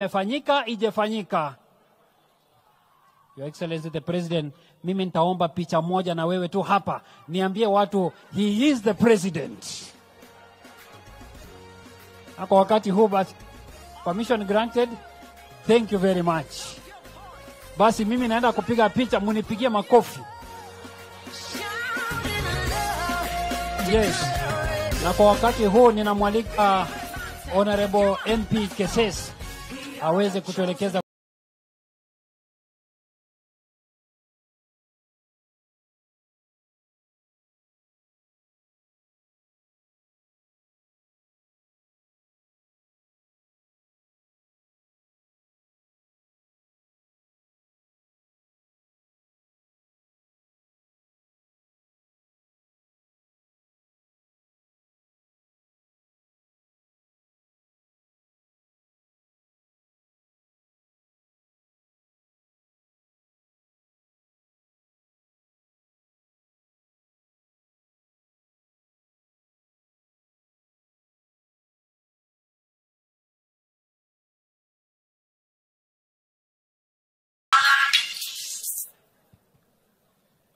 imefanyika ijefanyika. Your Excellency the President, mimi nitaomba picha moja na wewe tu hapa, niambie watu he is the president. Kwa wakati huu basi, permission granted. Thank you very much. Basi mimi naenda kupiga picha, munipigie makofi. Yes. Na kwa wakati huu ninamwalika Honorable MP Keses aweze kutuelekeza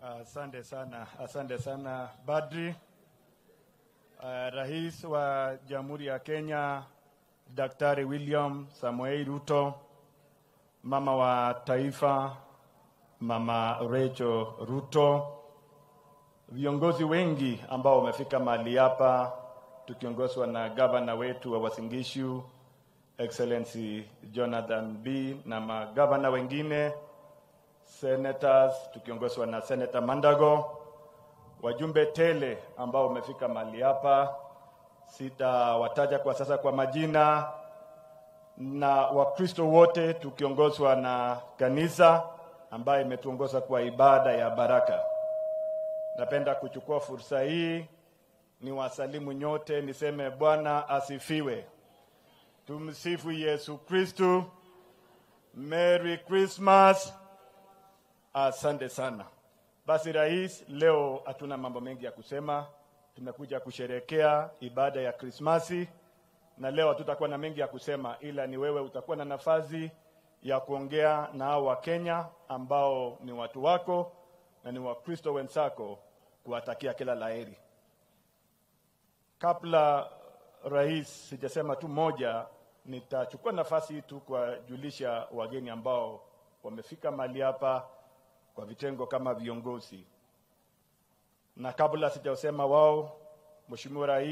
Asante uh, sana, asante sana Badri. Uh, Rais wa Jamhuri ya Kenya Daktari William Samoei Ruto, mama wa taifa Mama Rachel Ruto, viongozi wengi ambao wamefika mahali hapa tukiongozwa na gavana wetu wa Uasin Gishu Excellency Jonathan B na magavana wengine senators tukiongozwa na Senator Mandago, wajumbe tele ambao wamefika mahali hapa, sitawataja kwa sasa kwa majina, na Wakristo wote tukiongozwa na kanisa ambayo imetuongoza kwa ibada ya baraka. Napenda kuchukua fursa hii ni wasalimu nyote, niseme Bwana asifiwe. Tumsifu Yesu Kristu. Merry Christmas. Asante sana. Basi rais, leo hatuna mambo mengi ya kusema, tumekuja kusherekea ibada ya Krismasi na leo hatutakuwa na mengi ya kusema, ila ni wewe utakuwa na nafasi ya kuongea na hao Wakenya ambao ni watu wako na ni Wakristo wenzako, kuwatakia kila la heri. Kabla rais, sijasema tu moja, nitachukua nafasi hii tu kuwajulisha wageni ambao wamefika mali hapa kwa vitengo kama viongozi, na kabla sijasema wao, Mheshimiwa Rais